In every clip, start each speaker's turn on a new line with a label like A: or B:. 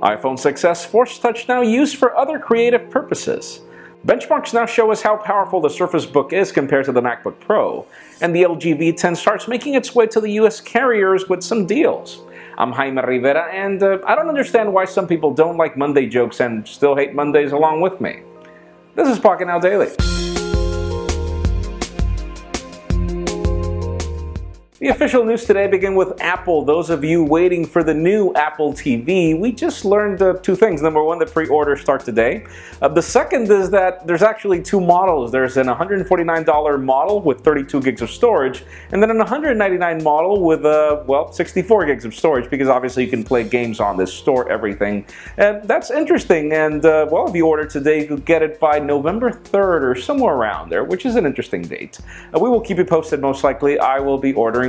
A: iPhone 6s Force Touch now used for other creative purposes. Benchmarks now show us how powerful the Surface Book is compared to the MacBook Pro, and the LG V10 starts making its way to the US carriers with some deals. I'm Jaime Rivera, and uh, I don't understand why some people don't like Monday jokes and still hate Mondays along with me. This is Pocket Now Daily. The official news today begin with Apple. Those of you waiting for the new Apple TV, we just learned uh, two things. Number one, the pre-orders start today. Uh, the second is that there's actually two models. There's an $149 model with 32 gigs of storage, and then an 199 model with, uh, well, 64 gigs of storage, because obviously you can play games on this, store everything. And that's interesting, and uh, well, if you order today, you'll get it by November 3rd or somewhere around there, which is an interesting date. Uh, we will keep you posted most likely. I will be ordering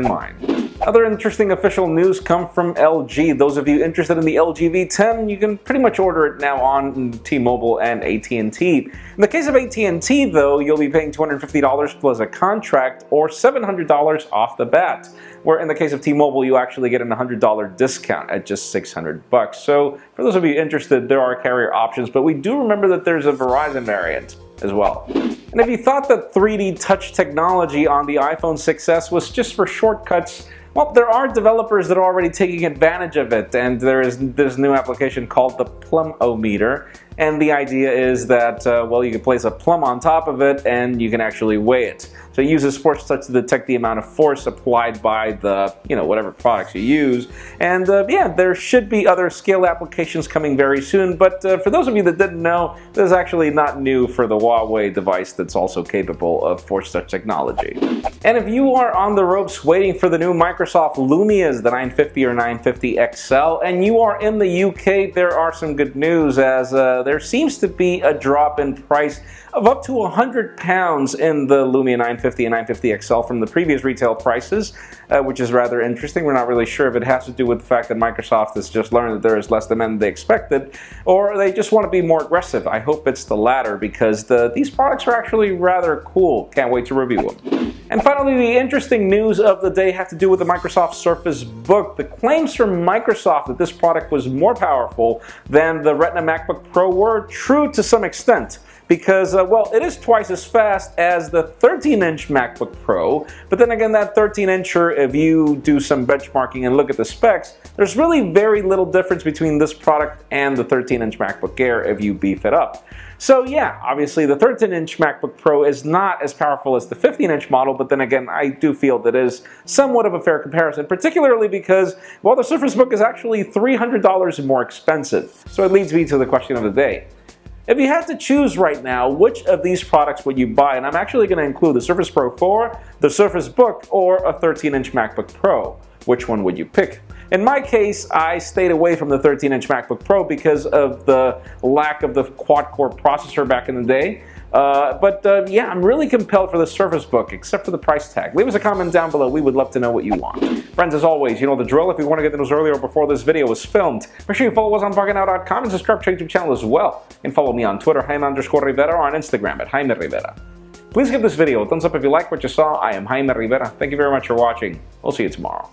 A: Other interesting official news come from LG. Those of you interested in the LG V10, you can pretty much order it now on T-Mobile and AT&T. In the case of AT&T, though, you'll be paying $250 plus a contract or $700 off the bat. Where in the case of T-Mobile, you actually get a $100 discount at just 600 bucks. So for those of you interested, there are carrier options, but we do remember that there's a Verizon variant as well. And if you thought that 3D touch technology on the iPhone 6s was just for shortcuts, well, there are developers that are already taking advantage of it, and there is this new application called the Plumometer, and the idea is that, uh, well, you can place a plum on top of it and you can actually weigh it. So it uses force touch to detect the amount of force applied by the, you know, whatever products you use. And uh, yeah, there should be other scale applications coming very soon. But uh, for those of you that didn't know, this is actually not new for the Huawei device that's also capable of force touch technology. And if you are on the ropes waiting for the new Microsoft Lumias, the 950 or 950 XL, and you are in the UK, there are some good news as uh, there seems to be a drop in price of up to 100 pounds in the Lumia 950 and 950 XL from the previous retail prices, uh, which is rather interesting. We're not really sure if it has to do with the fact that Microsoft has just learned that there is less demand than they expected, or they just want to be more aggressive. I hope it's the latter because the, these products are actually rather cool. Can't wait to review them. And finally, the interesting news of the day had to do with the Microsoft Surface Book. The claims from Microsoft that this product was more powerful than the Retina MacBook Pro were true to some extent because, uh, well, it is twice as fast as the 13-inch MacBook Pro, but then again, that 13-incher, if you do some benchmarking and look at the specs, there's really very little difference between this product and the 13-inch MacBook Air if you beef it up. So yeah, obviously the 13-inch MacBook Pro is not as powerful as the 15-inch model, but then again, I do feel that is somewhat of a fair comparison, particularly because, well, the Surface Book is actually $300 more expensive. So it leads me to the question of the day. If you had to choose right now, which of these products would you buy? And I'm actually going to include the Surface Pro 4, the Surface Book, or a 13-inch MacBook Pro. Which one would you pick? In my case, I stayed away from the 13-inch MacBook Pro because of the lack of the quad-core processor back in the day. Uh, but uh, yeah, I'm really compelled for the Surface Book, except for the price tag. Leave us a comment down below. We would love to know what you want. Friends, as always, you know the drill. If you want to get the news earlier before this video was filmed, make sure you follow us on PocketNow.com and subscribe to our YouTube channel as well. And follow me on Twitter, Jaime underscore Rivera, or on Instagram at Jaime Rivera. Please give this video a thumbs up if you like what you saw. I am Jaime Rivera. Thank you very much for watching. We'll see you tomorrow.